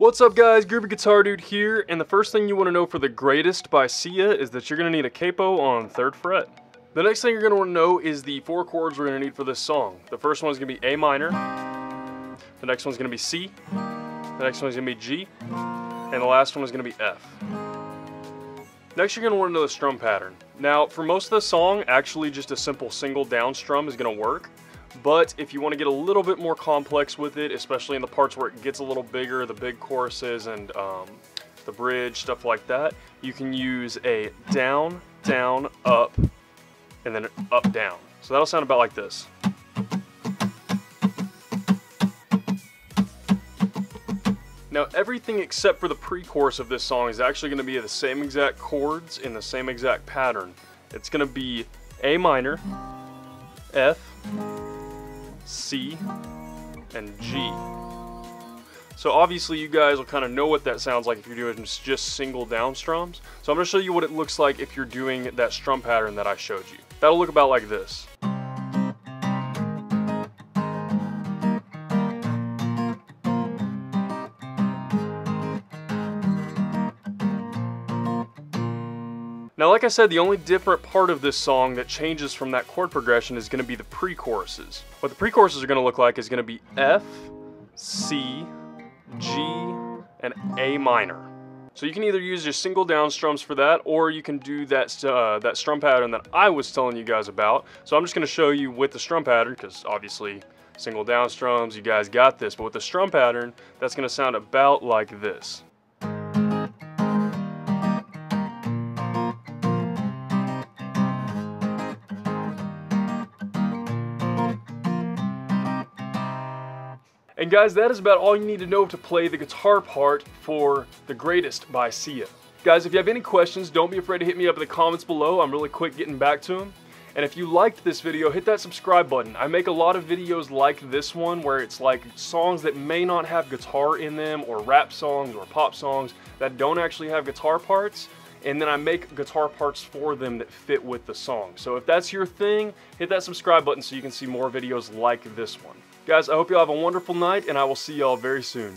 What's up guys, Groovy Guitar Dude here, and the first thing you want to know for the greatest by Sia is that you're going to need a capo on 3rd fret. The next thing you're going to want to know is the four chords we're going to need for this song. The first one is going to be A minor, the next one's going to be C, the next one's going to be G, and the last one is going to be F. Next you're going to want to know the strum pattern. Now for most of the song, actually just a simple single down strum is going to work, but if you want to get a little bit more complex with it, especially in the parts where it gets a little bigger, the big choruses and um, the bridge, stuff like that, you can use a down, down, up, and then up, down. So that'll sound about like this. Now everything except for the pre-chorus of this song is actually going to be the same exact chords in the same exact pattern. It's going to be A minor, F, C, and G. So obviously you guys will kind of know what that sounds like if you're doing just single down strums. So I'm to show you what it looks like if you're doing that strum pattern that I showed you. That'll look about like this. Now, like I said, the only different part of this song that changes from that chord progression is going to be the pre-choruses. What the pre-choruses are going to look like is going to be F, C, G, and A minor. So you can either use your single down strums for that, or you can do that, uh, that strum pattern that I was telling you guys about. So I'm just going to show you with the strum pattern, because obviously single down strums, you guys got this. But with the strum pattern, that's going to sound about like this. And guys, that is about all you need to know to play the guitar part for The Greatest by Sia. Guys, if you have any questions, don't be afraid to hit me up in the comments below. I'm really quick getting back to them. And if you liked this video, hit that subscribe button. I make a lot of videos like this one where it's like songs that may not have guitar in them or rap songs or pop songs that don't actually have guitar parts and then I make guitar parts for them that fit with the song. So if that's your thing, hit that subscribe button so you can see more videos like this one. Guys, I hope you all have a wonderful night, and I will see y'all very soon.